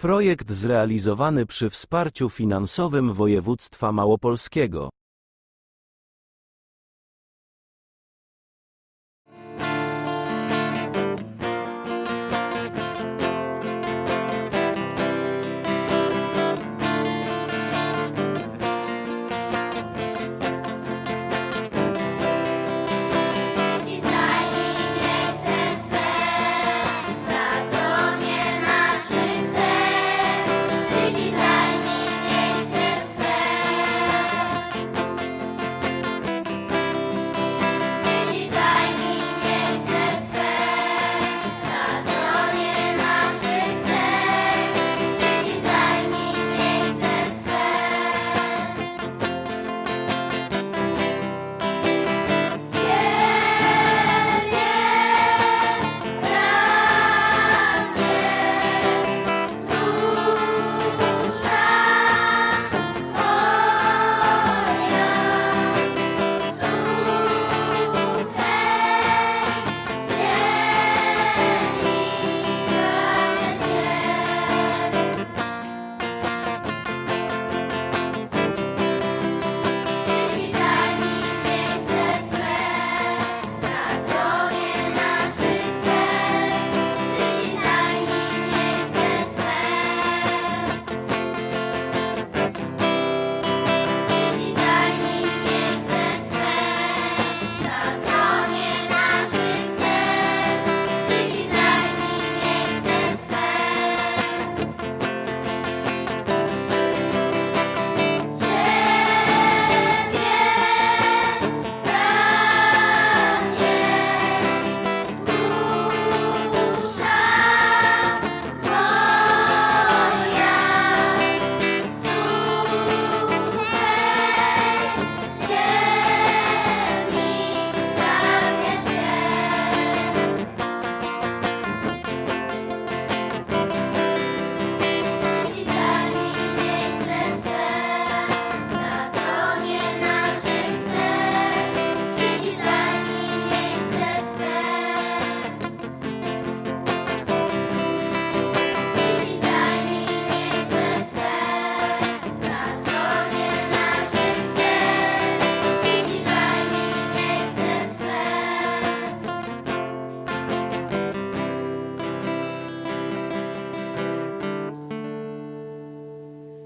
Projekt zrealizowany przy wsparciu finansowym województwa małopolskiego.